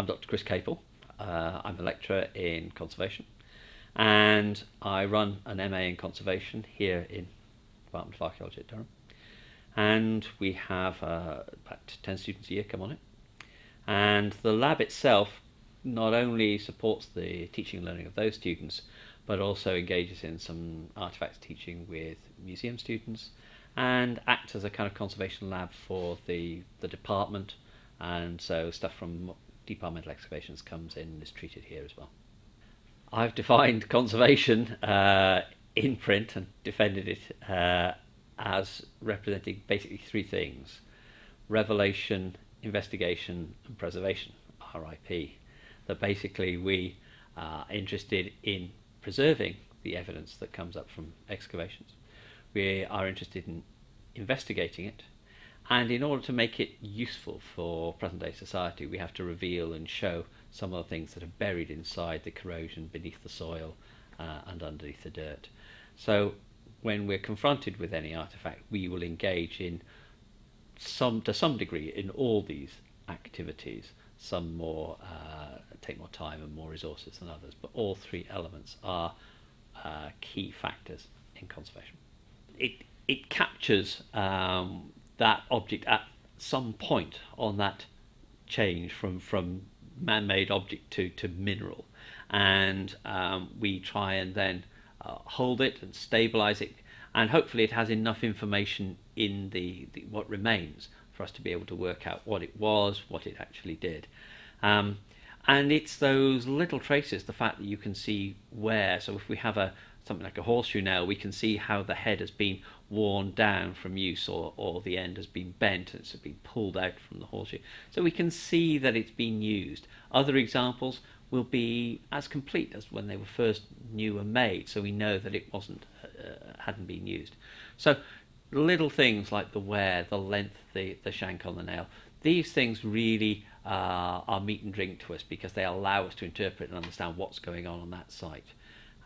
I'm Dr. Chris Caple. Uh, I'm a lecturer in conservation and I run an MA in conservation here in Department of Archaeology at Durham. And we have uh, about 10 students a year come on it. And the lab itself not only supports the teaching and learning of those students, but also engages in some artifacts teaching with museum students and acts as a kind of conservation lab for the, the department. And so stuff from departmental excavations comes in and is treated here as well. I've defined conservation uh, in print and defended it uh, as representing basically three things revelation, investigation, and preservation, RIP. That basically we are interested in preserving the evidence that comes up from excavations. We are interested in investigating it, and in order to make it useful for present day society, we have to reveal and show some of the things that are buried inside the corrosion beneath the soil uh, and underneath the dirt. So when we're confronted with any artifact, we will engage in some, to some degree, in all these activities. Some more uh, take more time and more resources than others, but all three elements are uh, key factors in conservation. It it captures um, that object at some point on that change from from man-made object to to mineral, and um, we try and then uh, hold it and stabilize it, and hopefully it has enough information in the, the, what remains for us to be able to work out what it was, what it actually did. Um, and it's those little traces, the fact that you can see where. So if we have a something like a horseshoe nail, we can see how the head has been worn down from use or, or the end has been bent and it's been pulled out from the horseshoe. So we can see that it's been used. Other examples, will be as complete as when they were first new and made, so we know that it wasn't uh, hadn't been used. So little things like the wear, the length, the, the shank on the nail, these things really uh, are meat and drink to us because they allow us to interpret and understand what's going on on that site.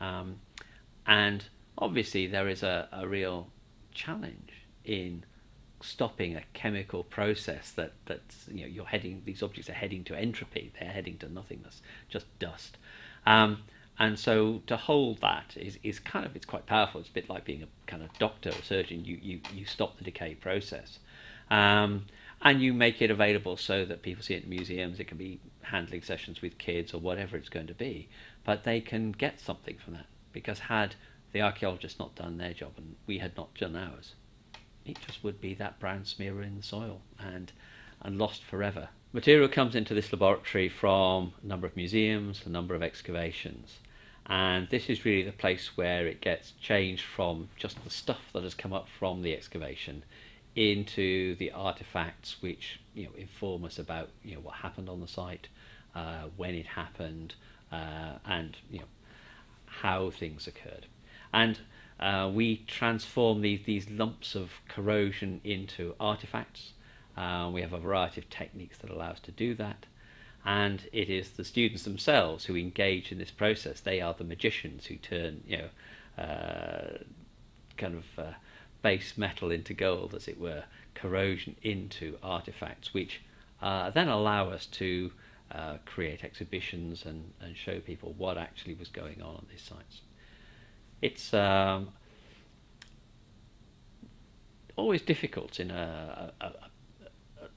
Um, and obviously there is a, a real challenge in stopping a chemical process that that's you know you're heading these objects are heading to entropy. They're heading to nothingness just dust. Um, and so to hold that is, is kind of it's quite powerful. It's a bit like being a kind of doctor or surgeon. You you, you stop the decay process. Um, and you make it available so that people see it in museums. It can be handling sessions with kids or whatever it's going to be. But they can get something from that because had the archaeologists not done their job and we had not done ours it just would be that brown smear in the soil and and lost forever. Material comes into this laboratory from a number of museums, a number of excavations, and this is really the place where it gets changed from just the stuff that has come up from the excavation into the artifacts which you know inform us about you know what happened on the site, uh, when it happened, uh, and you know how things occurred. And uh, we transform these, these lumps of corrosion into artifacts. Uh, we have a variety of techniques that allow us to do that. And it is the students themselves who engage in this process. They are the magicians who turn, you know, uh, kind of uh, base metal into gold, as it were, corrosion into artifacts, which uh, then allow us to uh, create exhibitions and, and show people what actually was going on on these sites it's um, always difficult in a, a, a,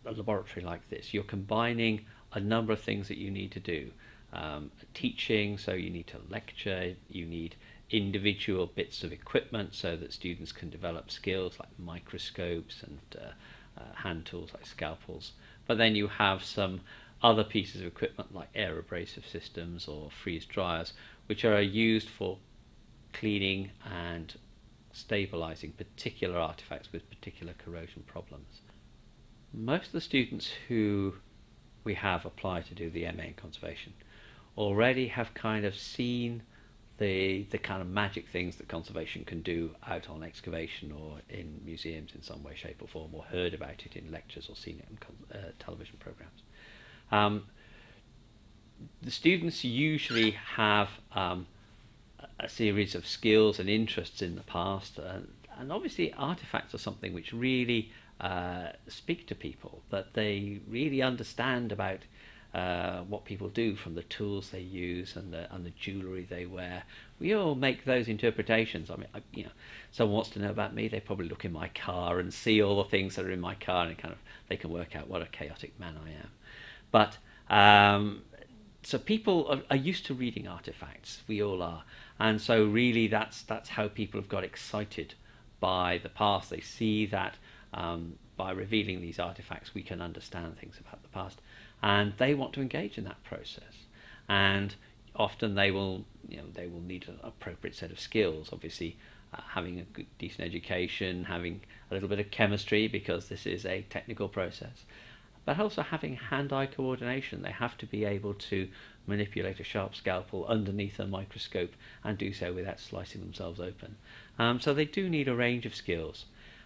a, laboratory like this. You're combining a number of things that you need to do. Um, teaching, so you need to lecture, you need individual bits of equipment so that students can develop skills like microscopes and uh, uh, hand tools like scalpels. But then you have some other pieces of equipment like air abrasive systems or freeze dryers, which are used for cleaning and stabilizing particular artifacts with particular corrosion problems. Most of the students who we have apply to do the MA in conservation already have kind of seen the the kind of magic things that conservation can do out on excavation or in museums in some way, shape or form, or heard about it in lectures or seen it in uh, television programs. Um, the students usually have um, a series of skills and interests in the past. And obviously, artifacts are something which really uh, speak to people, that they really understand about uh, what people do from the tools they use and the and the jewellery they wear. We all make those interpretations. I mean, I, you know, someone wants to know about me, they probably look in my car and see all the things that are in my car, and kind of they can work out what a chaotic man I am. But um, so people are, are, used to reading artifacts. We all are, and so really that's that's how people have got excited by the past. They see that um, by revealing these artifacts, we can understand things about the past, and they want to engage in that process. And often they will, you know, they will need an appropriate set of skills. Obviously, uh, having a good, decent education, having a little bit of chemistry because this is a technical process, but also having hand-eye coordination. They have to be able to manipulate a sharp scalpel underneath a microscope and do so without slicing themselves open. Um, so they do need a range of skills.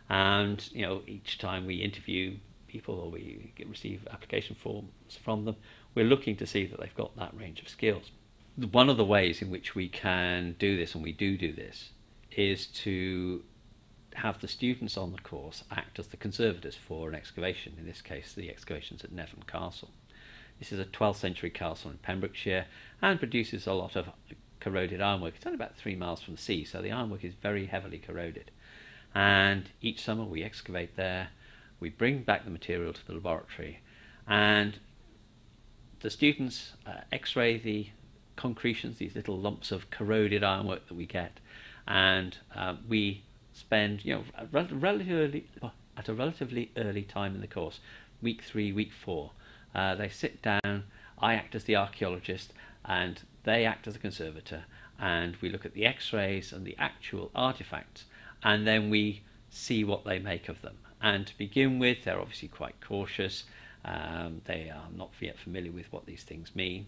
And you know, each time we interview people or we receive application forms from them, we're looking to see that they've got that range of skills. One of the ways in which we can do this, and we do do this, is to have the students on the course act as the conservators for an excavation, in this case the excavations at Nevern Castle. This is a 12th century castle in Pembrokeshire and produces a lot of corroded ironwork. It's only about three miles from the sea, so the ironwork is very heavily corroded. And each summer we excavate there, we bring back the material to the laboratory, and the students uh, x-ray the concretions, these little lumps of corroded ironwork that we get, and uh, we spend, you know, relatively at a relatively early time in the course, week three, week four. Uh, they sit down. I act as the archaeologist, and they act as the conservator, and we look at the X-rays and the actual artifacts, and then we see what they make of them. And to begin with, they're obviously quite cautious. Um, they are not yet familiar with what these things mean.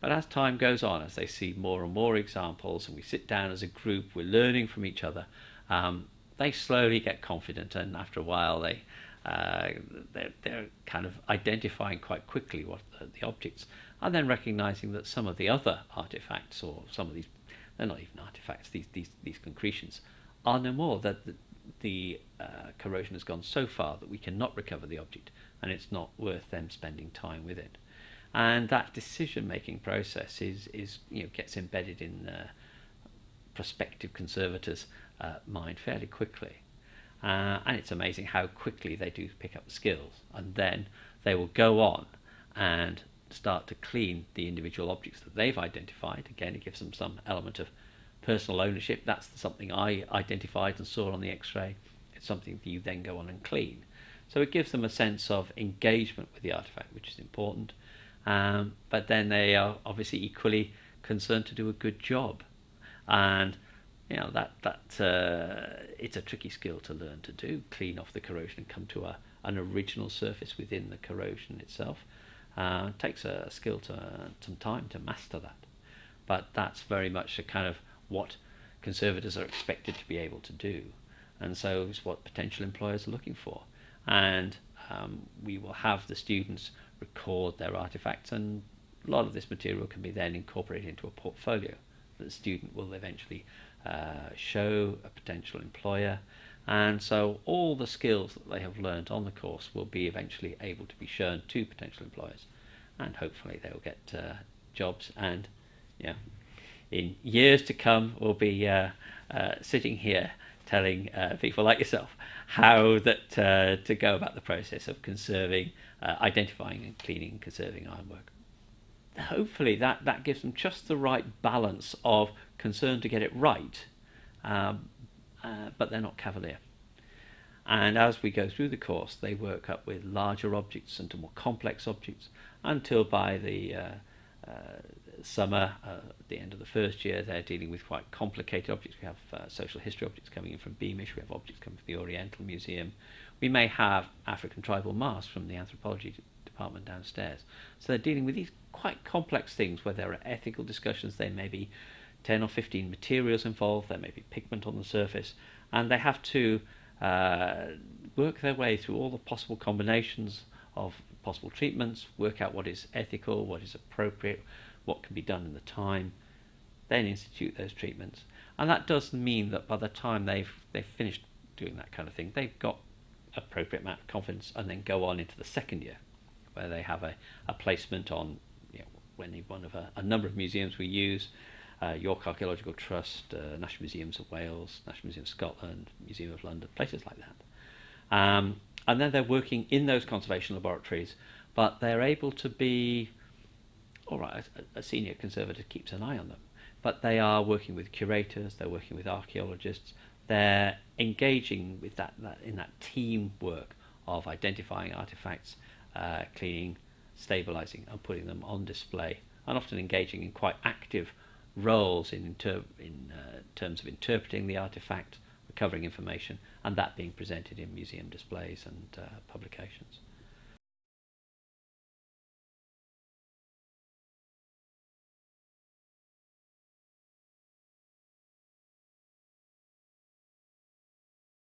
But as time goes on, as they see more and more examples, and we sit down as a group, we're learning from each other, um, they slowly get confident, and after a while, they uh, they're, they're, kind of identifying quite quickly what the, the, objects, and then recognizing that some of the other artifacts, or some of these, they're not even artifacts, these these, these concretions, are no more. That the, the uh, corrosion has gone so far that we cannot recover the object, and it's not worth them spending time with it and that decision making process is is you know gets embedded in uh, prospective conservators' uh, mind fairly quickly. Uh, and it's amazing how quickly they do pick up the skills, and then they will go on and start to clean the individual objects that they've identified. Again, it gives them some element of personal ownership. That's something I identified and saw on the X-ray. It's something that you then go on and clean. So it gives them a sense of engagement with the artifact, which is important. Um, but then they are obviously equally concerned to do a good job, and you know that that uh, it's a tricky skill to learn to do. Clean off the corrosion and come to a, an original surface within the corrosion itself. Uh, it takes a skill to some time to master that, but that's very much a kind of what conservators are expected to be able to do, and so it's what potential employers are looking for. And um, we will have the students record their artifacts, and a lot of this material can be then incorporated into a portfolio that the student will eventually uh, show a potential employer. And so all the skills that they have learned on the course will be eventually able to be shown to potential employers, and hopefully they will get uh, jobs. And yeah, in years to come, we'll be uh, uh sitting here telling uh, people like yourself how that uh, to go about the process of conserving, identifying and cleaning, conserving ironwork. Hopefully, that, that gives them just the right balance of concern to get it right, um, uh, but they're not cavalier. And as we go through the course, they work up with larger objects and to more complex objects until by the uh, uh, summer, uh, the end of the first year, they're dealing with quite complicated objects. We have uh, social history objects coming in from Beamish, we have objects coming from the Oriental Museum. We may have African tribal masks from the anthropology department downstairs. So they're dealing with these quite complex things where there are ethical discussions, there may be 10 or 15 materials involved, there may be pigment on the surface, and they have to uh, work their way through all the possible combinations of possible treatments, work out what is ethical, what is appropriate, what can be done in the time, then institute those treatments. And that does mean that by the time they've they've finished doing that kind of thing, they've got appropriate amount of confidence and then go on into the second year, where they have a, a placement on when one of a, a, number of museums we use. Uh, York Archaeological Trust, uh, National Museums of Wales, National Museum of Scotland, Museum of London, places like that. Um, and then they're working in those conservation laboratories, but they're able to be, all right, a, a senior conservator keeps an eye on them, but they are working with curators, they're working with archaeologists, they're engaging with that, that in that teamwork of identifying artifacts, uh, cleaning, stabilizing, and putting them on display, and often engaging in quite active roles in, in uh, terms of interpreting the artifact, recovering information, and that being presented in museum displays and uh, publications.